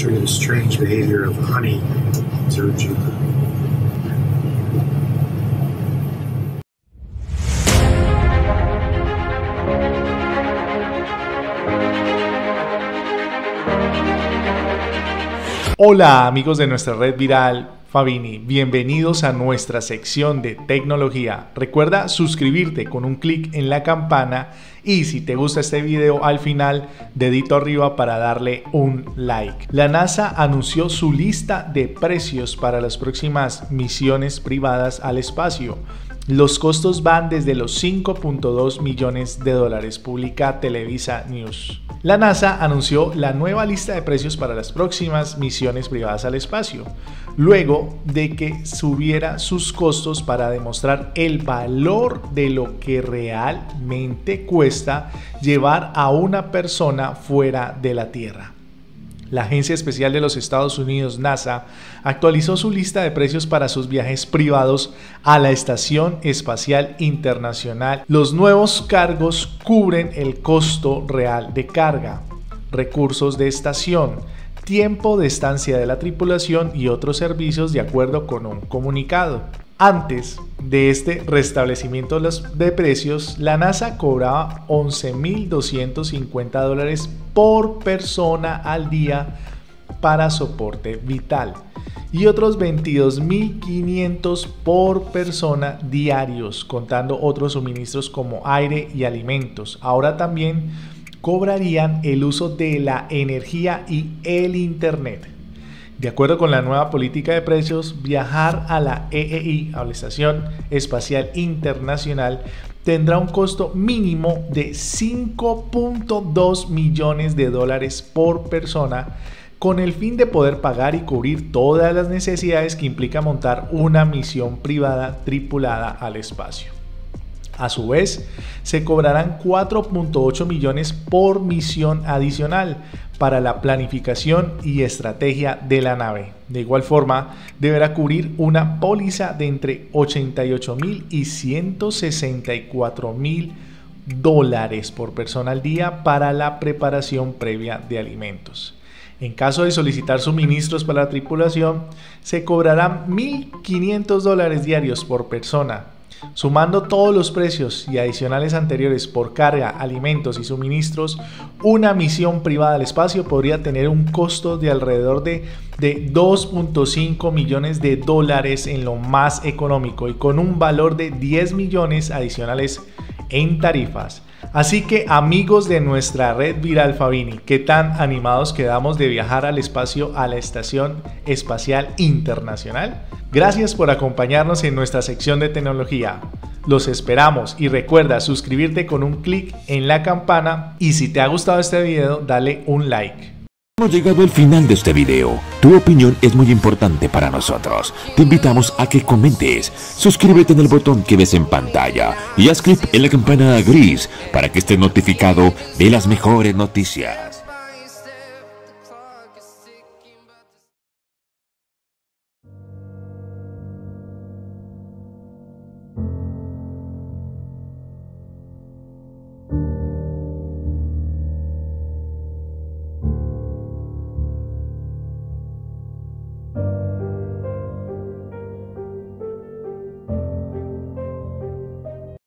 you the strange behavior of honey to Jupiter. Hola amigos de nuestra red viral Fabini, bienvenidos a nuestra sección de tecnología. Recuerda suscribirte con un clic en la campana y si te gusta este video al final, dedito arriba para darle un like. La NASA anunció su lista de precios para las próximas misiones privadas al espacio. Los costos van desde los 5.2 millones de dólares, publica Televisa News. La NASA anunció la nueva lista de precios para las próximas misiones privadas al espacio, luego de que subiera sus costos para demostrar el valor de lo que realmente cuesta llevar a una persona fuera de la Tierra. La Agencia Especial de los Estados Unidos, NASA, actualizó su lista de precios para sus viajes privados a la Estación Espacial Internacional. Los nuevos cargos cubren el costo real de carga, recursos de estación, tiempo de estancia de la tripulación y otros servicios de acuerdo con un comunicado. Antes de este restablecimiento de precios, la NASA cobraba 11.250 dólares por persona al día para soporte vital y otros 22.500 por persona diarios, contando otros suministros como aire y alimentos. Ahora también cobrarían el uso de la energía y el Internet. De acuerdo con la nueva política de precios, viajar a la EEI, a la Estación Espacial Internacional, tendrá un costo mínimo de 5.2 millones de dólares por persona con el fin de poder pagar y cubrir todas las necesidades que implica montar una misión privada tripulada al espacio. A su vez, se cobrarán 4.8 millones por misión adicional para la planificación y estrategia de la nave. De igual forma, deberá cubrir una póliza de entre 88 mil y 164 mil dólares por persona al día para la preparación previa de alimentos. En caso de solicitar suministros para la tripulación, se cobrarán 1.500 dólares diarios por persona Sumando todos los precios y adicionales anteriores por carga, alimentos y suministros, una misión privada al espacio podría tener un costo de alrededor de, de 2.5 millones de dólares en lo más económico y con un valor de 10 millones adicionales en tarifas. Así que amigos de nuestra red viral Fabini, ¿qué tan animados quedamos de viajar al espacio a la Estación Espacial Internacional? Gracias por acompañarnos en nuestra sección de tecnología. Los esperamos y recuerda suscribirte con un clic en la campana y si te ha gustado este video dale un like. Hemos llegado al final de este video. Tu opinión es muy importante para nosotros. Te invitamos a que comentes, suscríbete en el botón que ves en pantalla y haz clic en la campana gris para que estés notificado de las mejores noticias.